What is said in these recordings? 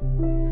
Música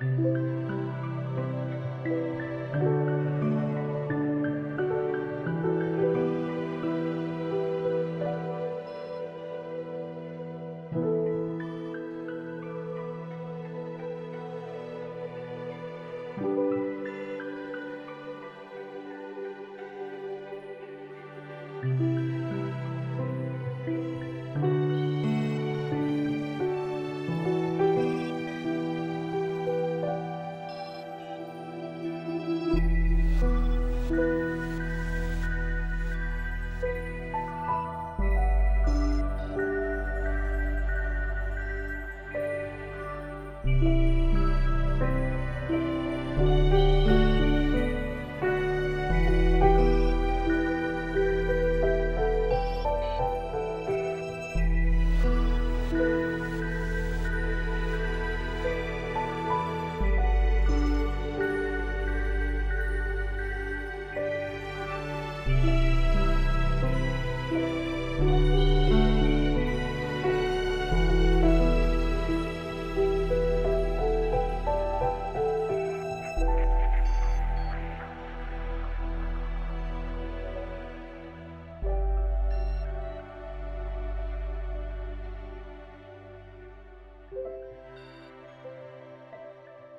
you